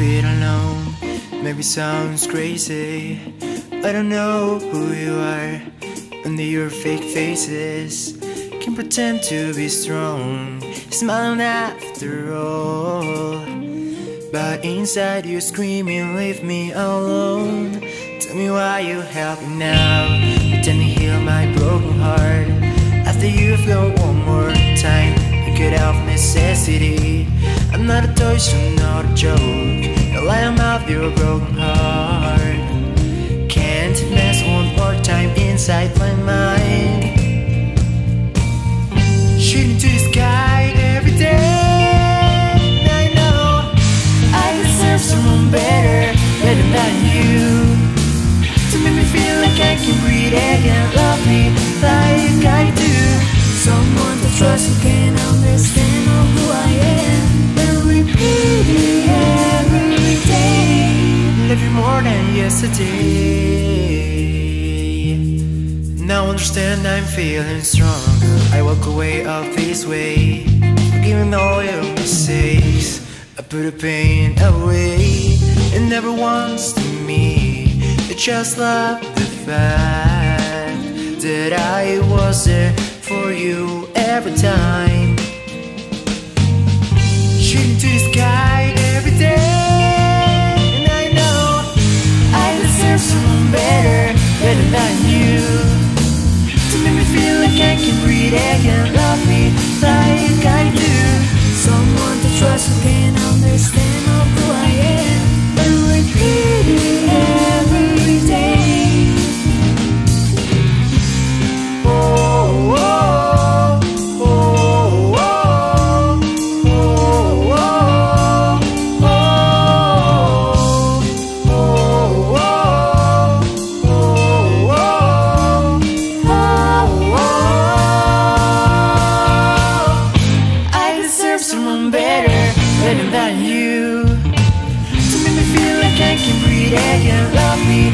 feel alone. Maybe sounds crazy. I don't know who you are under your fake faces. Can pretend to be strong, smiling after all. But inside you're screaming, leave me alone. Tell me why you help me now. Pretend to heal my broken heart. After you've gone one more time, pick it out of necessity. I'm not a toy, so not a joke. Lie out your broken heart. Can't mess one more time inside my mind. Shooting to the sky every day. I know I deserve someone better, better than you. To make me feel like I can breathe again, love me like I do. Someone to trust who can understand you more than yesterday. Now understand I'm feeling stronger. I walk away of this way, forgiving all your mistakes. I put the pain away, and never once to me. I just love the fact that I was there for you every time. Shooting to the sky can love me like I do. Someone better, better than you. To make me feel like I can breathe again, love me